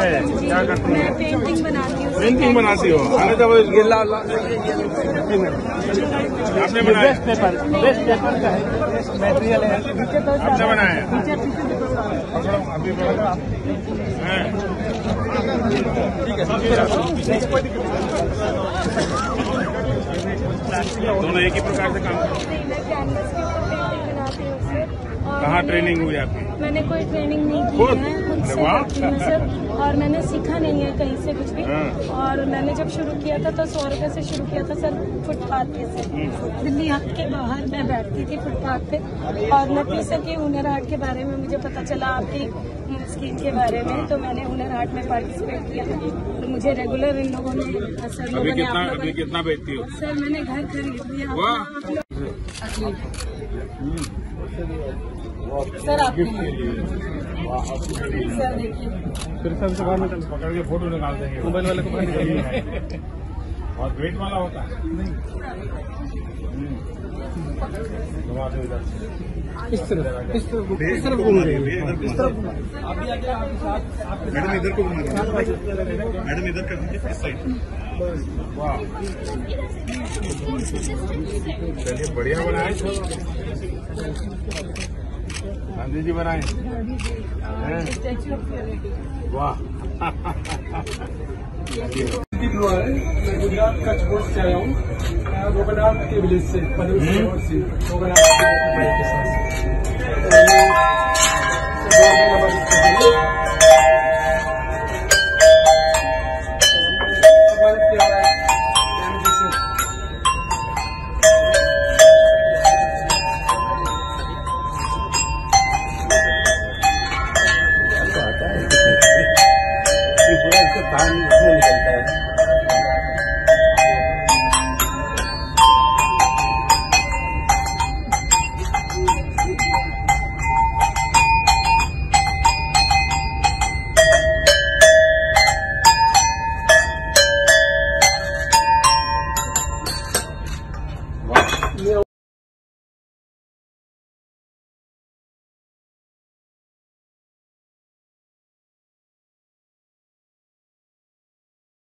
है? क्या करती है? पेंटिंग बनाती हूँ। पेंटिंग बनाती हो? आने दो ये ला ला आपने बनाया? बेस्ट पेपर बेस्ट पेपर का है। मटेरियल है। आपने बनाया? है? अभी पकड़ो हैं? दोनों एक ही प्रकार से काम करते हैं। मैं कैनवस के ऊपर पेंटिंग बनाती हूँ सर और कहाँ ट्रेनिंग हुई आपकी? मैंने कोई ट्रेनिंग नहीं की? है खुद से करती हूँ सर और मैंने सीखा नहीं है कहीं से कुछ भी। हाँ। और मैंने जब शुरू किया था तो सौ रुपए से शुरू किया था सर फुटपाथ पे से। हम्म। दिल्ली हाट के बाहर मैं बैठती थी फुटपाथ पे। और नतीसा के हुनर हाट के बारे में मुझे पता चला आपकी स्कीम के बारे में तो मैंने हुनर हाट में पार्टिसिपेट किया तो मुझे रेगुलर इन लोगों ने सर लोगों ने कितना आप लोगों कितना बेचती हो? सर मैंने घर खरीद लिया। सर आपके सर देखिए। फिर बाहर निकल पकड़ के फ़ोटो निकाल देंगे। मोबाइल वाले को और वेट वाला होता है। हम्म। घुमा दो इधर से। इस तरफ़? इस तरफ़ इस तरफ़ घूम गए इस तरफ़ मैडम इधर को घुमा दीजिए मैडम इधर कर दीजिए इस साइड। चलिए, बढ़िया बनाए। गांधी जी बनाए। वाह गुजरात कच्छ बोर्ड से आया हूँ? गोगनाथ के विलेज से पनवेल से गोगनाथ के साथ 三四年的